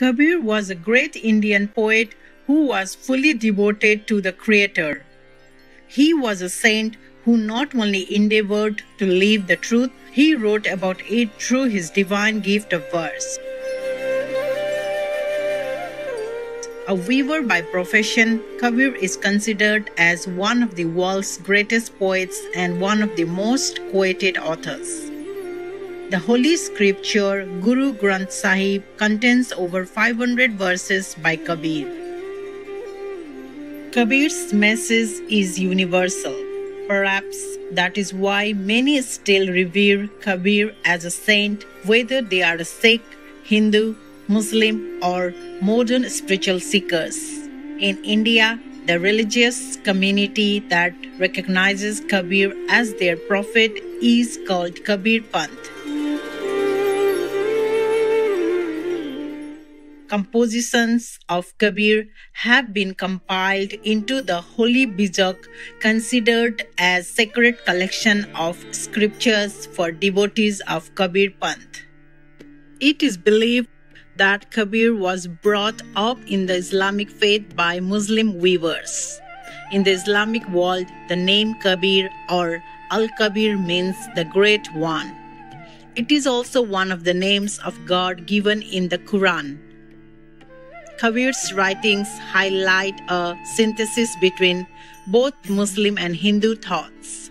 Kabir was a great Indian poet who was fully devoted to the Creator. He was a saint who not only endeavored to live the truth, he wrote about it through his divine gift of verse. A weaver by profession, Kabir is considered as one of the world's greatest poets and one of the most quoted authors. The Holy Scripture, Guru Granth Sahib, contains over 500 verses by Kabir. Kabir's message is universal. Perhaps that is why many still revere Kabir as a saint, whether they are Sikh, Hindu, Muslim, or modern spiritual seekers. In India, the religious community that recognizes Kabir as their prophet is called Kabir Panth. Compositions of Kabir have been compiled into the Holy Bijak, considered as sacred collection of scriptures for devotees of Kabir Panth. It is believed that Kabir was brought up in the Islamic faith by Muslim weavers. In the Islamic world, the name Kabir or Al Kabir means the Great One. It is also one of the names of God given in the Quran. Kabir's writings highlight a synthesis between both Muslim and Hindu thoughts.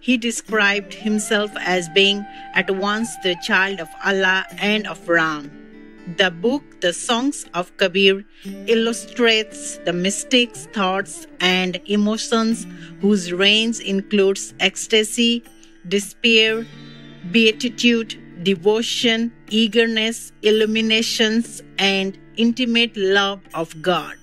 He described himself as being at once the child of Allah and of Ram. The book, The Songs of Kabir, illustrates the mystic's thoughts and emotions whose range includes ecstasy, despair, beatitude, devotion, eagerness, illuminations, and intimate love of God.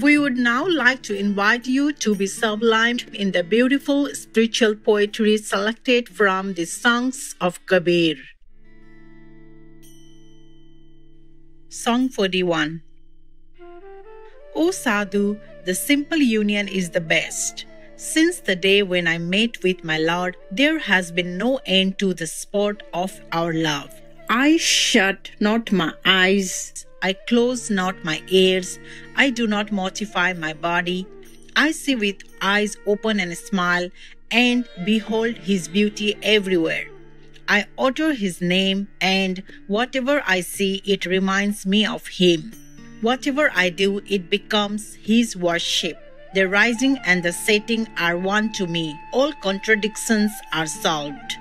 We would now like to invite you to be sublimed in the beautiful spiritual poetry selected from the songs of Kabir. Song 41 O Sadhu, the simple union is the best. Since the day when I met with my Lord, there has been no end to the sport of our love. I shut not my eyes, I close not my ears, I do not mortify my body. I see with eyes open and smile, and behold his beauty everywhere. I utter his name, and whatever I see, it reminds me of him. Whatever I do, it becomes his worship. The rising and the setting are one to me. All contradictions are solved.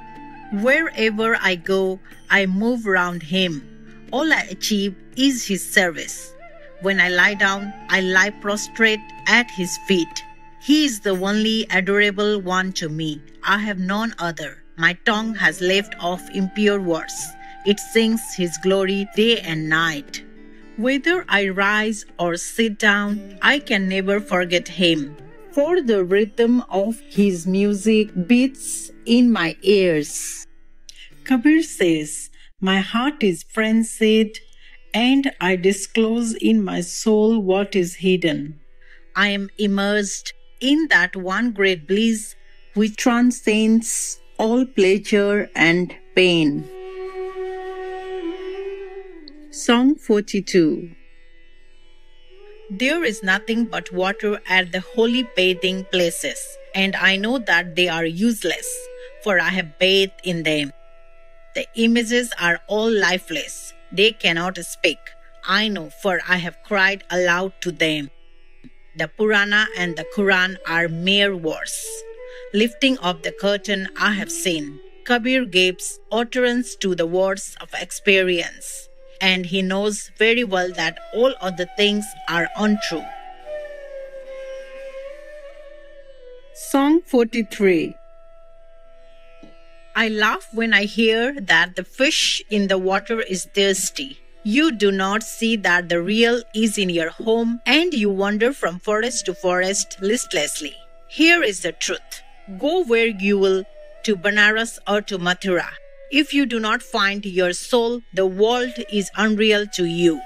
Wherever I go, I move round him. All I achieve is his service. When I lie down, I lie prostrate at his feet. He is the only adorable one to me. I have none other. My tongue has left off impure words. It sings his glory day and night. Whether I rise or sit down, I can never forget him. For the rhythm of his music beats in my ears. Kabir says, My heart is frenzied, and I disclose in my soul what is hidden. I am immersed in that one great bliss which transcends all pleasure and pain. Song 42 There is nothing but water at the holy bathing places, and I know that they are useless, for I have bathed in them. The images are all lifeless, they cannot speak. I know, for I have cried aloud to them. The Purana and the Quran are mere words. Lifting up the curtain, I have seen. Kabir gives utterance to the words of experience and he knows very well that all other things are untrue. Song 43 I laugh when I hear that the fish in the water is thirsty. You do not see that the real is in your home and you wander from forest to forest listlessly. Here is the truth. Go where you will, to Banaras or to Mathura. If you do not find your soul, the world is unreal to you.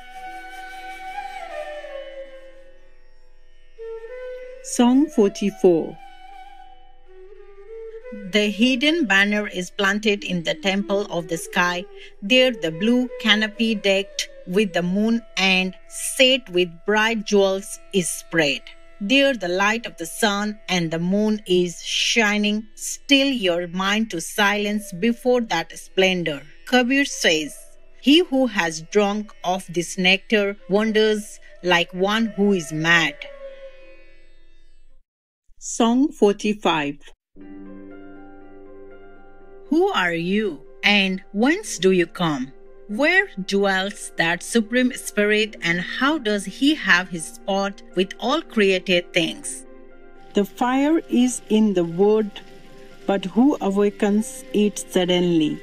Song 44 The hidden banner is planted in the temple of the sky. There, the blue canopy decked with the moon and set with bright jewels is spread. There, the light of the sun and the moon is shining. Still your mind to silence before that splendor. Kabir says, He who has drunk of this nectar wanders like one who is mad. Song 45 Who are you and whence do you come? Where dwells that Supreme Spirit and how does He have His spot with all created things? The fire is in the wood, but who awakens it suddenly?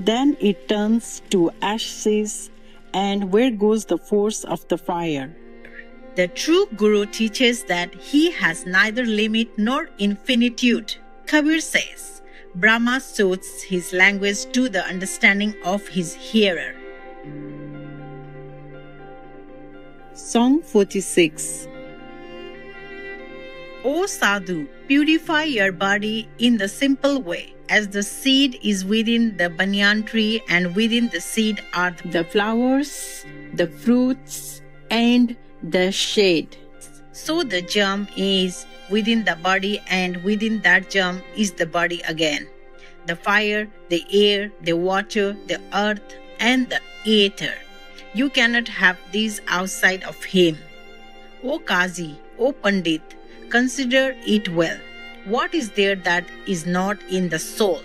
Then it turns to ashes, and where goes the force of the fire? The true Guru teaches that he has neither limit nor infinitude. Kabir says, Brahma suits his language to the understanding of his hearer. Song 46 O Sadhu, purify your body in the simple way, as the seed is within the banyan tree and within the seed are the flowers, the fruits, and the shade. So the germ is within the body, and within that germ is the body again. The fire, the air, the water, the earth, and the ether. You cannot have these outside of him. O Kazi, O Pandit, consider it well. What is there that is not in the soul?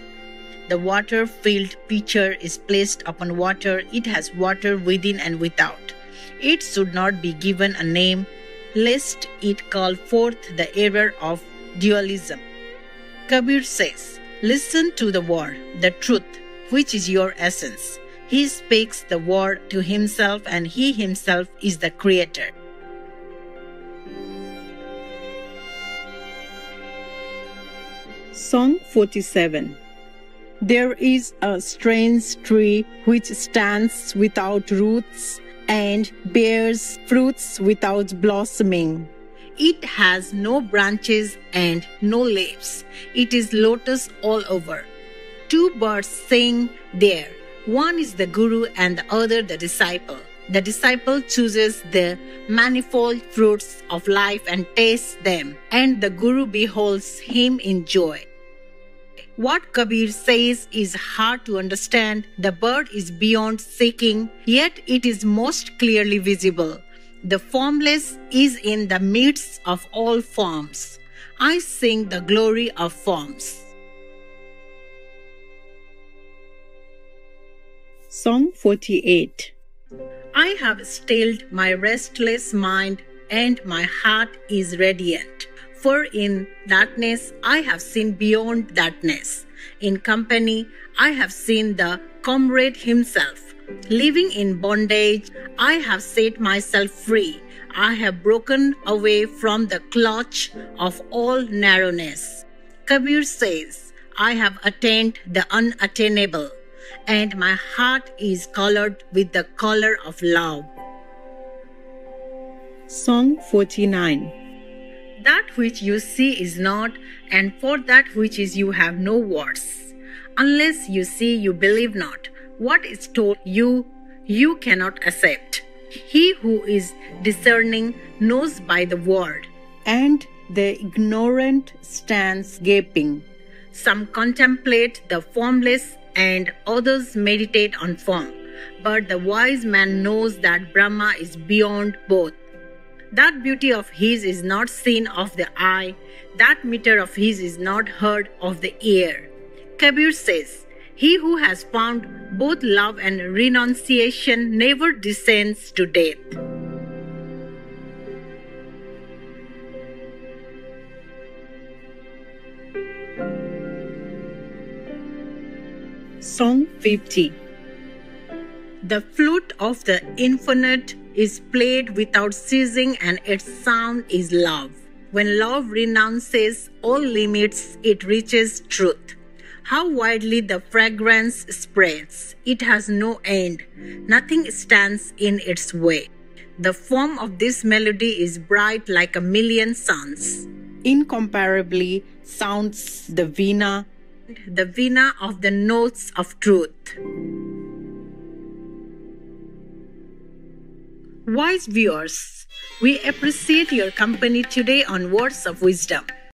The water filled pitcher is placed upon water, it has water within and without. It should not be given a name lest it call forth the error of dualism. Kabir says, Listen to the word, the truth, which is your essence. He speaks the word to himself, and he himself is the creator. Song 47 There is a strange tree which stands without roots and bears fruits without blossoming. It has no branches and no leaves. It is lotus all over. Two birds sing there. One is the guru and the other the disciple. The disciple chooses the manifold fruits of life and tastes them, and the guru beholds him in joy. What Kabir says is hard to understand. The bird is beyond seeking, yet it is most clearly visible. The formless is in the midst of all forms. I sing the glory of forms. Song 48 I have stilled my restless mind, and my heart is radiant. For in darkness I have seen beyond darkness. In company I have seen the comrade himself. Living in bondage, I have set myself free. I have broken away from the clutch of all narrowness. Kabir says, I have attained the unattainable, and my heart is colored with the color of love. Song 49 which you see is not, and for that which is you have no words. Unless you see, you believe not. What is told you, you cannot accept. He who is discerning knows by the word. And the ignorant stands gaping. Some contemplate the formless, and others meditate on form. But the wise man knows that Brahma is beyond both. That beauty of his is not seen of the eye, that meter of his is not heard of the ear. Kabir says, He who has found both love and renunciation never descends to death. Song 50 The flute of the infinite is played without ceasing and its sound is love. When love renounces all limits, it reaches truth. How widely the fragrance spreads, it has no end. Nothing stands in its way. The form of this melody is bright like a million suns. Incomparably sounds the vina, the vina of the Notes of Truth. Wise viewers, we appreciate your company today on Words of Wisdom.